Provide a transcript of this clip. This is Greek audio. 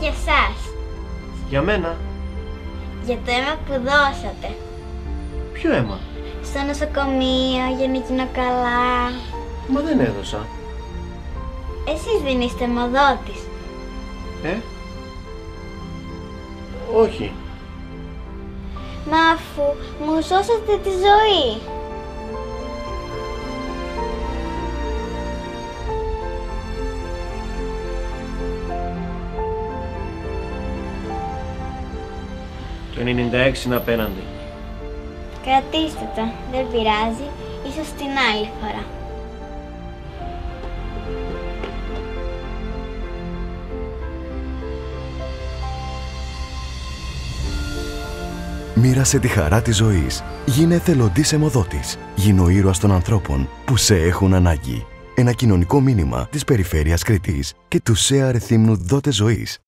για σας. Για μένα. Για το αίμα που δώσατε. Ποιο αίμα; Στο νοσοκομείο, για να καλά. Μα δεν έδωσα. Εσείς δεν είστε μοδότης. Ε; Όχι. Μα αφού μου σώσατε τη ζωή. Το 96 είναι απέναντι. Κρατήστε το, δεν πειράζει, ίσως την άλλη φορά. Μοίρασε τη χαρά της ζωής. Γίνε θελοντής αιμοδότης. Γίνε ο ήρωας των ανθρώπων που σε έχουν ανάγκη. Ένα κοινωνικό μήνυμα της Περιφέρειας Κρήτης και του ΣΕΑ Ρεθύμνου Δότες Ζωής.